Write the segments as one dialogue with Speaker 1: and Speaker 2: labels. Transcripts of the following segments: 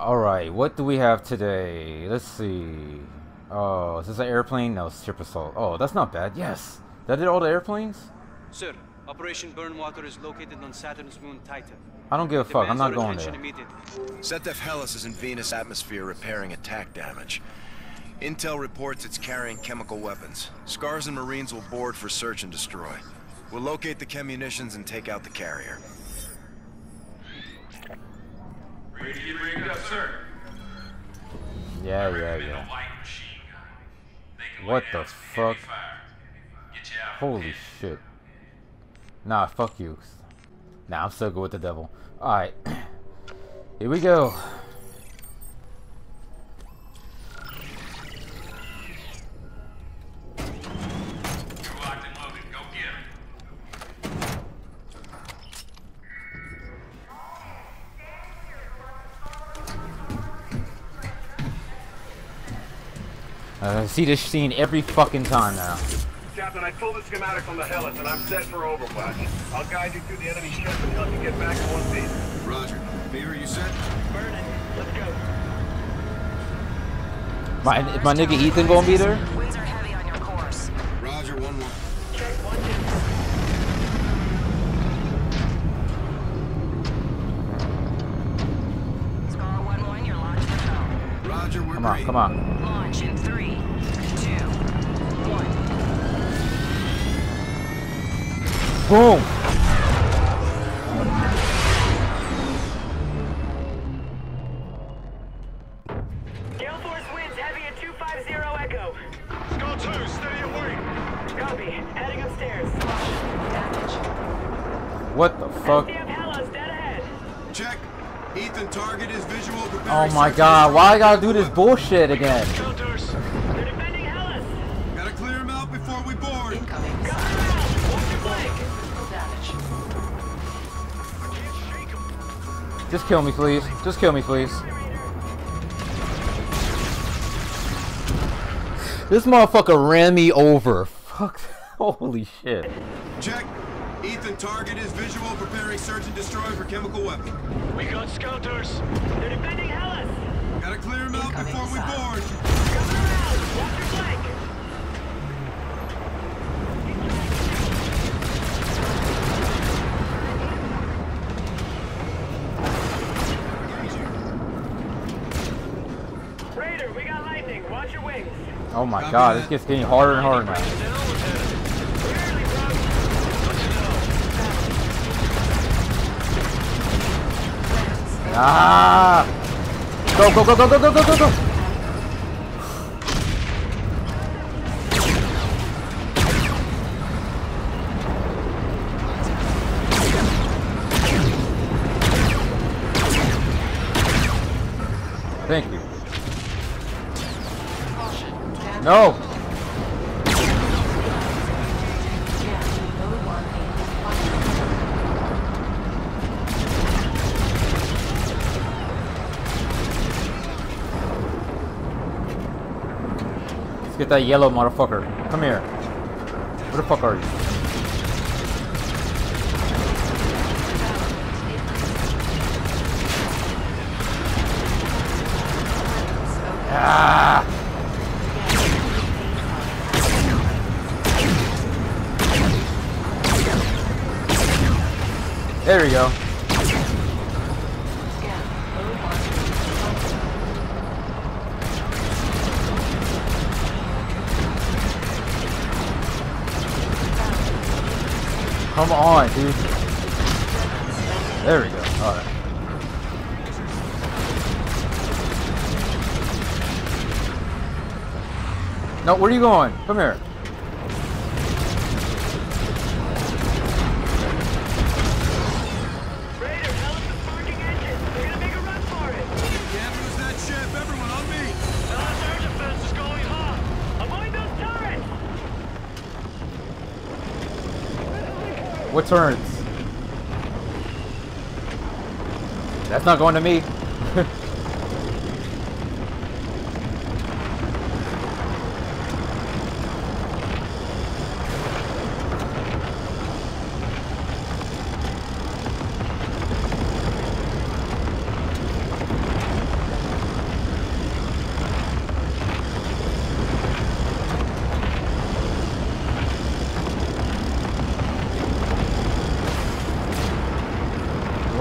Speaker 1: Alright, what do we have today? Let's see. Oh, is this an airplane? No, it's ship assault. Oh, that's not bad. Yes! That did all the airplanes?
Speaker 2: Sir, Operation Burnwater is located on Saturn's moon Titan.
Speaker 1: I don't give a fuck. I'm not going
Speaker 2: attention
Speaker 1: there.
Speaker 2: immediately.
Speaker 3: SDF Hellas is in Venus atmosphere repairing attack damage. Intel reports it's carrying chemical weapons. Scars and Marines will board for search and destroy. We'll locate the chem munitions and take out the carrier.
Speaker 4: sir.
Speaker 1: Yeah, yeah, yeah. What the fuck? Holy shit. Nah, fuck you. Nah, I'm so good with the devil. Alright. Here we go. I see this scene every fucking time now.
Speaker 5: Captain, I pulled the schematic from the Hellas and I'm set for Overwatch. I'll guide you through the enemy ship and help you get back in one piece.
Speaker 3: Roger. Beaver, you set?
Speaker 5: Burn it. Let's go.
Speaker 1: My, is my nigga Ethan gonna be there?
Speaker 6: Winds are heavy on your course.
Speaker 3: Roger, one more.
Speaker 5: Check one, two.
Speaker 6: Scar 1-1, you're launched to go.
Speaker 3: Roger, we're
Speaker 1: Come on, come on. Boom!
Speaker 5: Gale Force winds heavy at 250 Echo.
Speaker 4: Skull 2, steady away.
Speaker 5: Copy. Heading upstairs.
Speaker 6: Damage.
Speaker 1: What the fuck?
Speaker 5: SDF Hellas dead ahead.
Speaker 3: Check. Ethan, target is visual.
Speaker 1: Oh my god, why I gotta do this bullshit again? Just kill me, please. Just kill me, please. This motherfucker ran me over. Fuck. Holy shit.
Speaker 3: Check. Ethan, target is visual. Preparing search and destroy for chemical weapon.
Speaker 4: We got scouters.
Speaker 5: They're defending Hellas.
Speaker 3: Gotta clear him out
Speaker 6: Incoming
Speaker 3: before we board.
Speaker 5: Cover out. Watch your flank. Raider, we got lightning. Watch your wings.
Speaker 1: Oh my
Speaker 3: Copy
Speaker 1: god,
Speaker 3: that.
Speaker 1: this gets getting harder and harder now. Ah! Go, go, go, go, go, go, go, go, go! No! Let's get that yellow motherfucker. Come here. Where the fuck are you? Ah! There we go. Come on, dude. There we go. Alright. No, where are you going? Come here.
Speaker 5: Raider, Hellas is sparking engines. They're gonna make a run for it.
Speaker 3: Can't lose that ship. Everyone on me.
Speaker 5: Hellas air defense is going hot. Avoid those turrets.
Speaker 1: What turns? That's not going to me.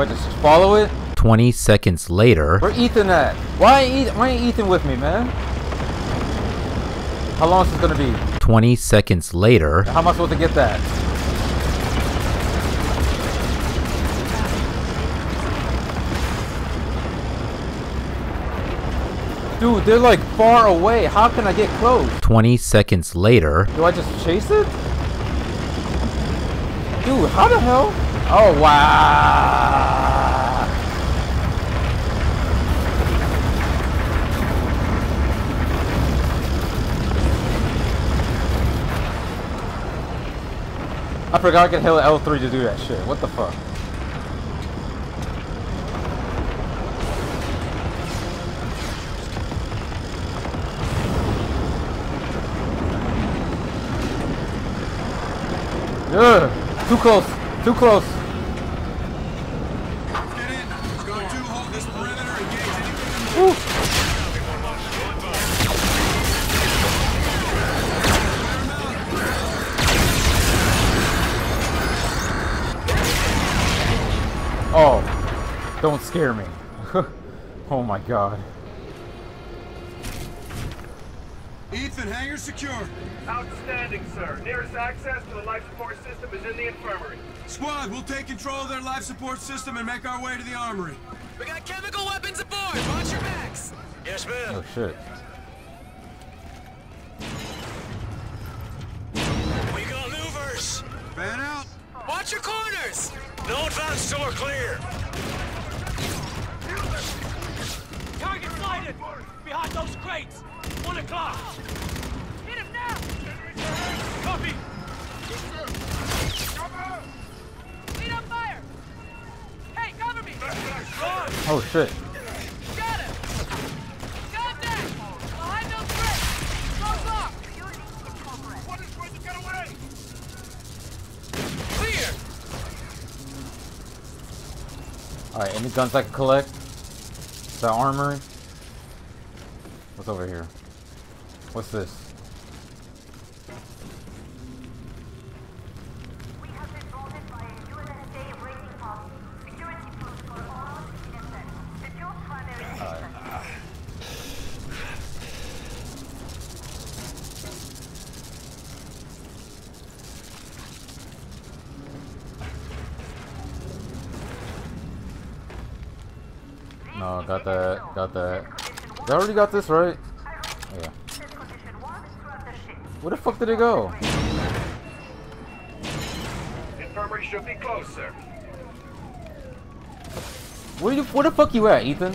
Speaker 1: I just follow it?
Speaker 7: 20 seconds later.
Speaker 1: Where Ethan at? Why ain't Ethan, why ain't Ethan with me, man? How long is this gonna be?
Speaker 7: 20 seconds later.
Speaker 1: How am I supposed to get that? Dude, they're like far away. How can I get close?
Speaker 7: 20 seconds later.
Speaker 1: Do I just chase it? Dude, how the hell? Oh, wow. I forgot I could hit L3 to do that shit. What the fuck? Ugh, too close, too close.
Speaker 8: Get in. Go to hold this perimeter. Engage anything.
Speaker 1: Scare me. oh my god.
Speaker 8: Ethan, hangar secure.
Speaker 5: Outstanding, sir. Nearest access to the life support system is in the infirmary.
Speaker 8: Squad, we'll take control of their life support system and make our way to the armory.
Speaker 9: We got chemical weapons aboard! Watch your backs!
Speaker 2: Yes, ma'am.
Speaker 1: Oh shit.
Speaker 2: We got louvers.
Speaker 8: Fan out.
Speaker 9: Watch your corners!
Speaker 2: No advance till we're clear.
Speaker 10: Target! Behind those crates! One o'clock!
Speaker 6: Hit him now!
Speaker 10: Copy!
Speaker 6: Lead on fire! Hey, cover me!
Speaker 1: Oh shit.
Speaker 6: Got him! Contact! Behind those crates! Close off!
Speaker 5: What is going to get away?
Speaker 9: Clear!
Speaker 1: Alright, any guns I can collect? The armory? What's over here? What's this?
Speaker 11: We have been voted by a UNSA rating policy. Security boost for all citizens. Secure primary systems.
Speaker 1: No, got that, got that. I already got this, right? Yeah.
Speaker 11: Condition one, throughout the ship.
Speaker 1: Where the fuck did it go?
Speaker 5: Infirmary should be close, sir.
Speaker 1: Where you, where the fuck you at, Ethan?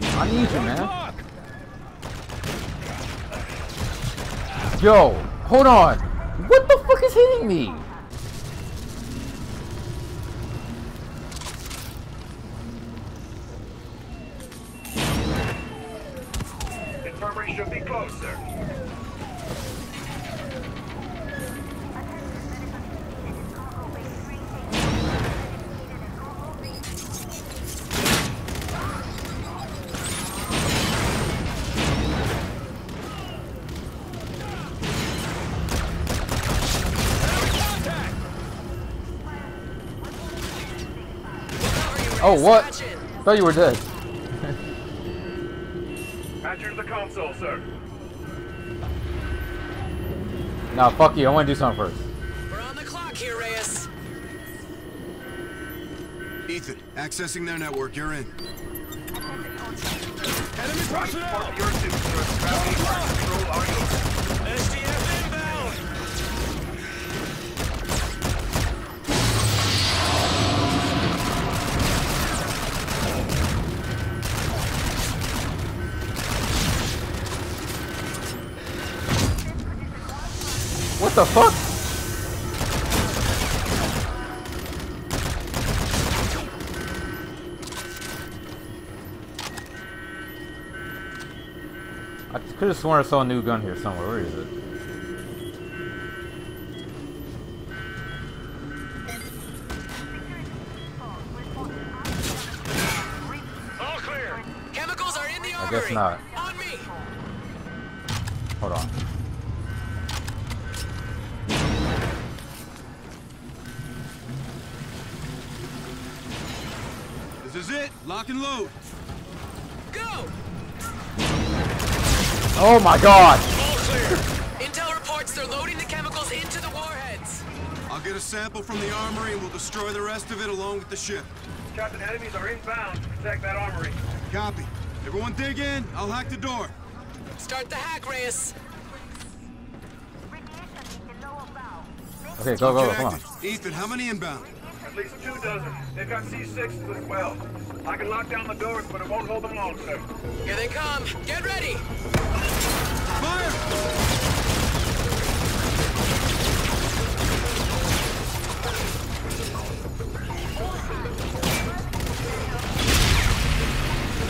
Speaker 1: I need you, man. Yo, hold on. What the fuck is hitting me?
Speaker 5: Infirmary should be close, sir.
Speaker 1: Oh, what? I Thought you were dead.
Speaker 5: Console, sir.
Speaker 1: Nah, fuck you. I want to do something first.
Speaker 9: We're on the clock here, Reyes.
Speaker 8: Ethan, accessing their network. You're in.
Speaker 5: Enemy personnel! Report to your suit, sir. Control are yours.
Speaker 1: What the fuck? I could have sworn I saw a new gun here somewhere. Where is it?
Speaker 2: All clear.
Speaker 1: Oh my god!
Speaker 9: All clear. Intel reports they're loading the chemicals into the warheads.
Speaker 8: I'll get a sample from the armory and we'll destroy the rest of it along with the ship.
Speaker 5: Captain, enemies are inbound. Protect that armory.
Speaker 8: Copy. Everyone dig in. I'll hack the door.
Speaker 9: Start the hack, Reyes.
Speaker 11: Radiation in the lower bow.
Speaker 1: Okay, go, go, come on.
Speaker 8: Ethan, how many inbound?
Speaker 5: At least two dozen. They've got C6s as well. I can lock down the doors, but it won't hold them long, sir.
Speaker 9: Here they come. Get ready.
Speaker 8: Fire!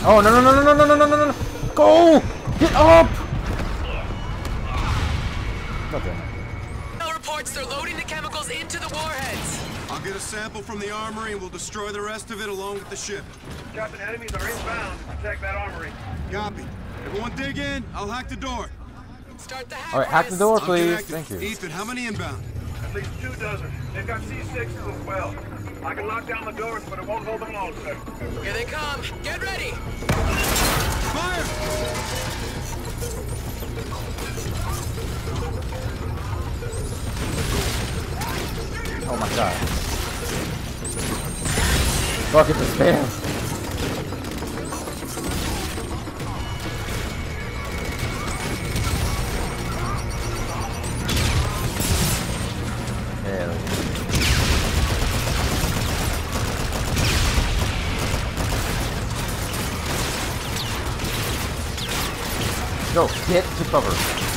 Speaker 1: Oh, no, no, no, no, no, no, no, no, no! Go! Get up! God damn it.
Speaker 9: Reports they're loading the chemicals into the warheads.
Speaker 8: I'll get a sample from the armory and we'll destroy the rest of it along with the ship.
Speaker 5: Captain, enemies are inbound. Protect that armory.
Speaker 8: Copy. Everyone dig in. I'll hack the door.
Speaker 9: Start the hack.
Speaker 1: Alright, hack the door, please. Thank you.
Speaker 8: Ethan, how many inbound?
Speaker 5: At least two dozen. They've got C6s as well. I can lock down the doors, but it won't hold them long, sir.
Speaker 9: Here they come. Get ready.
Speaker 8: Fire!
Speaker 1: Oh my god. Fuck it, the spam. Go, get to cover.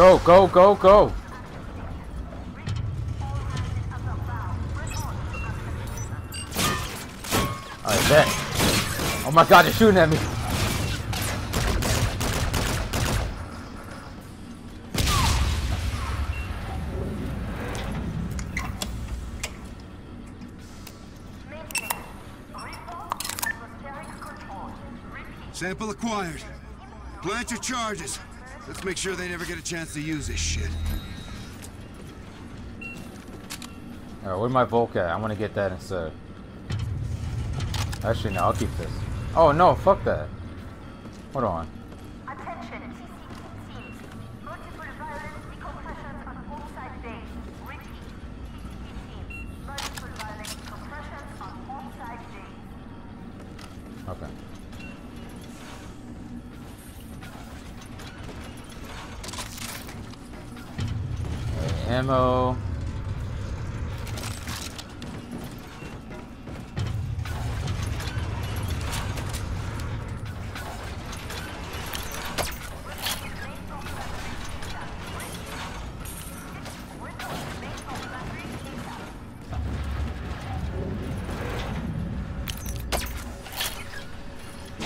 Speaker 1: Go, go, go, go. Alright, bet. Oh my god, they're shooting at me.
Speaker 8: Sample acquired. Plant your charges. Let's make sure they never get a chance to use this shit.
Speaker 1: Alright, where's my Volk at? I want to get that instead. Actually, no, I'll keep this. Oh no, fuck that. Hold on.
Speaker 11: Attention, TCT teams. Multiple violent decompressions on all side base. Repeat. TCT teams. Multiple violent decompressions on all side base.
Speaker 1: Okay. Ammo.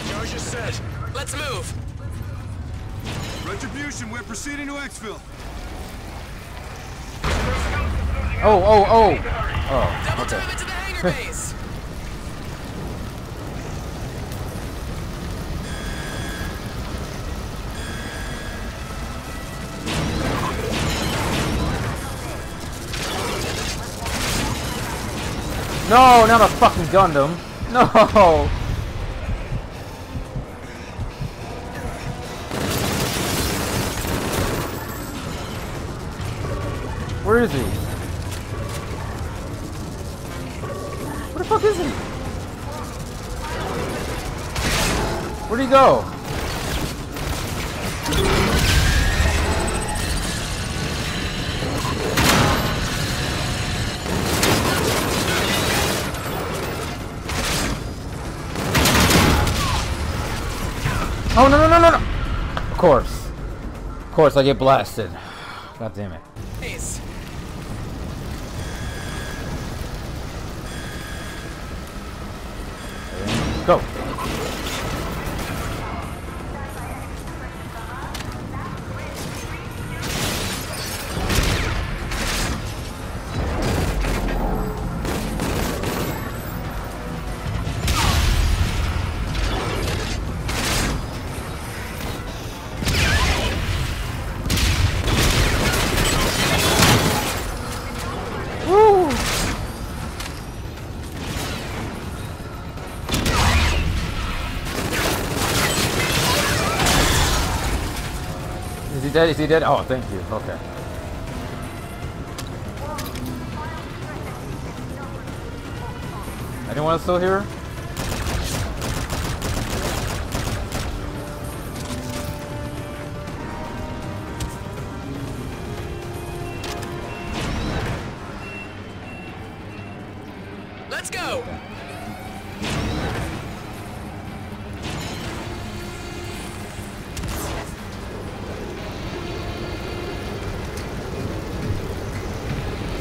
Speaker 9: Charge set. Let's move.
Speaker 8: Retribution, we're proceeding to Exfil.
Speaker 1: Oh, oh, oh! Oh,
Speaker 9: Double
Speaker 1: okay.
Speaker 9: into the hangar base.
Speaker 1: No, not a fucking Gundam. No! Where is he? is he? Where'd he go? Oh, no, no, no, no, no! Of course. Of course, I get blasted. God damn it. Go. Dead? Is he dead? Oh, thank you. Okay. Anyone still here?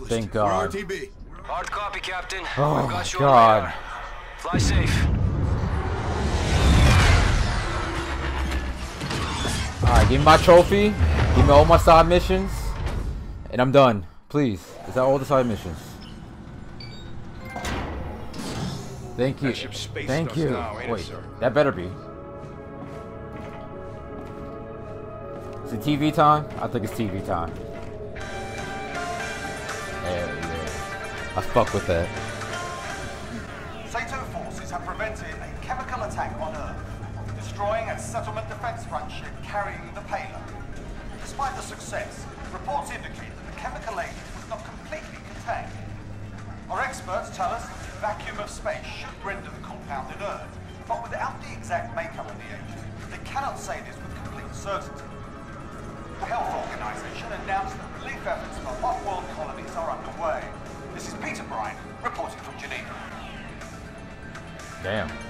Speaker 8: Mission accomplished.
Speaker 1: thank God.
Speaker 2: Hard copy, Captain.
Speaker 1: Oh,
Speaker 2: We've got you
Speaker 1: God.
Speaker 2: on radar. Fly safe.
Speaker 1: Alright, give me my trophy. Give me all my side missions. And I'm done. Please. Is that all the side missions? Thank you.
Speaker 5: That ship's space
Speaker 1: Thank you.
Speaker 5: now, ain't it,
Speaker 1: Wait, that better be. Is it TV time? I think it's TV time. Yeah, yeah. I fuck with that.
Speaker 12: SATO forces have prevented a chemical attack on Earth, destroying a settlement defense front ship carrying the payload. Despite the success, reports indicate that the chemical agent was not completely contained. Our experts tell us that the vacuum of space should render the compound inert, but without the exact makeup of the agent, they cannot say this with complete certainty. The Health Organization announced that relief efforts for off-world colonies are underway. This is Peter Bryan, reporting from Geneva.
Speaker 1: Damn.